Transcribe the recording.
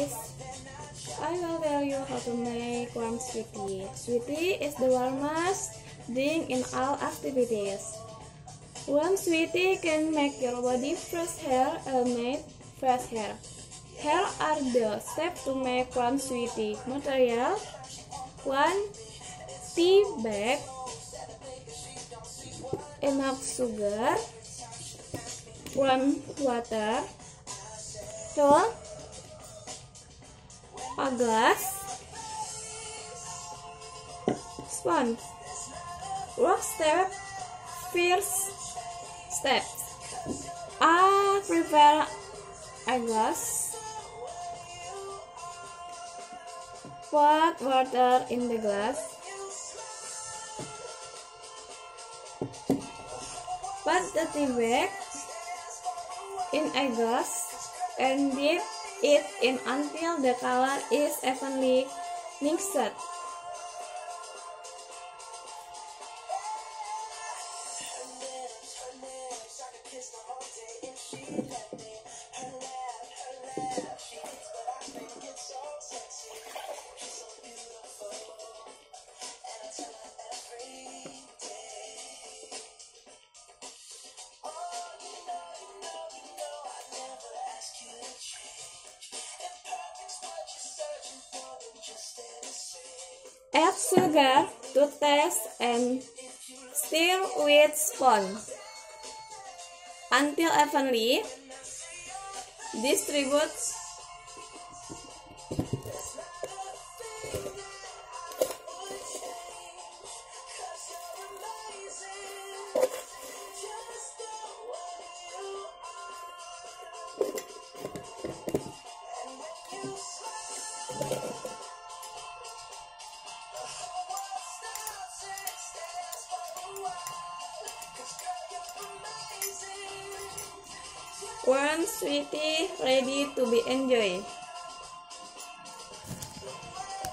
guys. I will tell you how to make warm sweetie. Sweetie is the warmest thing in all activities. Warm sweetie can make your body fresh hair and make fresh hair. Here are the step to make warm sweetie. Material. One tea bag. Enough sugar. One water. Salt. A glass. One. Rock step. Fierce step, ah, I prepare a glass. Put water in the glass. Put the tea bag in a glass and dip it in until the color is evenly mixed. Add sugar to taste and stir with spoon until evenly distribute One sweetie ready to be enjoyed.